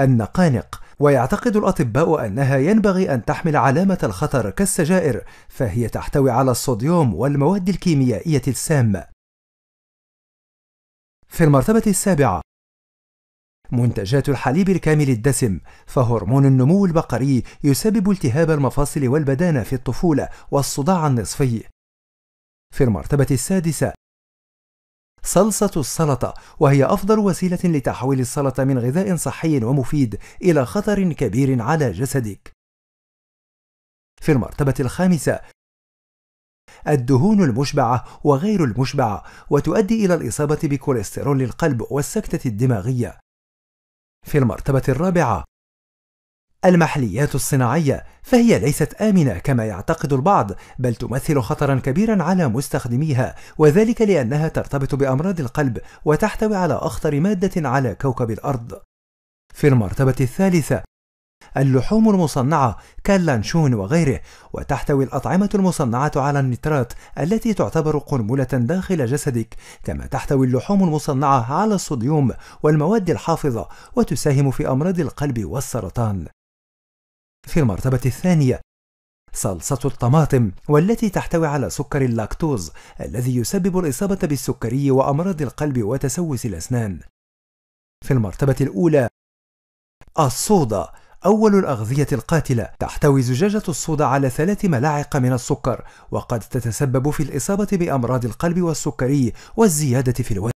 النقانق. ويعتقد الأطباء أنها ينبغي أن تحمل علامة الخطر كالسجائر فهي تحتوي على الصوديوم والمواد الكيميائية السامة. في المرتبة السابعة منتجات الحليب الكامل الدسم فهرمون النمو البقري يسبب التهاب المفاصل والبدانة في الطفولة والصداع النصفي. في المرتبة السادسة صلصة السلطة وهي أفضل وسيلة لتحويل السلطة من غذاء صحي ومفيد إلى خطر كبير على جسدك. في المرتبة الخامسة الدهون المشبعة وغير المشبعة وتؤدي إلى الإصابة بكوليسترول القلب والسكتة الدماغية. في المرتبة الرابعة المحليات الصناعية فهي ليست آمنة كما يعتقد البعض بل تمثل خطرا كبيرا على مستخدميها وذلك لأنها ترتبط بأمراض القلب وتحتوي على أخطر مادة على كوكب الأرض. في المرتبة الثالثة اللحوم المصنعة كاللانشون وغيره وتحتوي الأطعمة المصنعة على النترات التي تعتبر قنبلة داخل جسدك كما تحتوي اللحوم المصنعة على الصوديوم والمواد الحافظة وتساهم في أمراض القلب والسرطان. في المرتبة الثانية. صلصة الطماطم والتي تحتوي على سكر اللاكتوز الذي يسبب الإصابة بالسكري وأمراض القلب وتسوس الأسنان. في المرتبة الأولى الصودا أول الأغذية القاتلة. تحتوي زجاجة الصودا على ثلاث ملاعق من السكر وقد تتسبب في الإصابة بأمراض القلب والسكري والزيادة في الوزن.